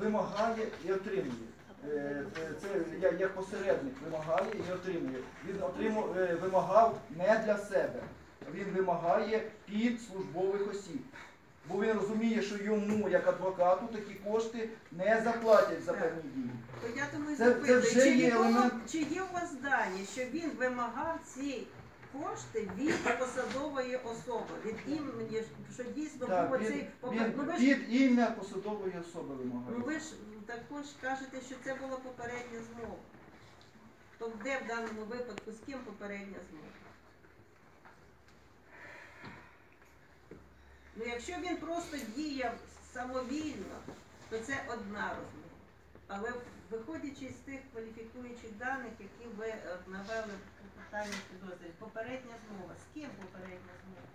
вимагає і отримує. Е, Це я як посередник вимагає і отримує. Він отримав, е, вимагав не для себе. Він вимагає під службових осіб. Бо він розуміє, що йому, як адвокату, такі кошти не заплатять за певні дії. То я тому і запитую, чи, є є чи є у вас дані, що він вимагав ці кошти від посадової особи, від імені, що дійсно Так, був він, цей він Ну ви ж під ім'я посадової особи ну вимагає. ви ж також кажете, що це була попередня змова. То де в даному випадку з ким попередня змова? Ну якщо він просто діяв самовільно, то це одна розмова. Але виходячи з тих кваліфікуючих даних, які ви е, навели у питанні підозрі, попередня змова. З ким попередня змова?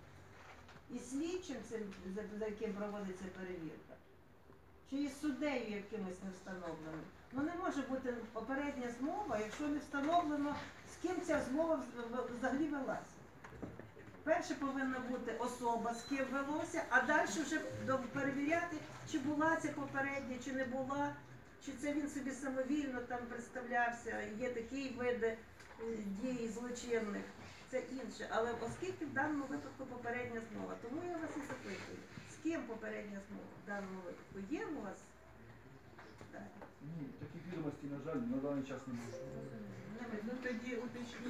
І слідчим, цим, за, яким проводиться перевірка, чи із суддею якимось не встановленим. Ну не може бути попередня змова, якщо не встановлено, з ким ця змова взагалі велася. Перше повинна бути особа, з ким велося, а далі вже перевіряти, чи була ця попередня, чи не була, чи це він собі самовільно там представлявся, є такі види дій злочинних, це інше. Але оскільки в даному випадку попередня змова, тому я вас і запитую, з ким попередня змова в даному випадку? Є у вас? Ні, таких відомостей, на жаль, на даний час. Не Ну тоді уточніть.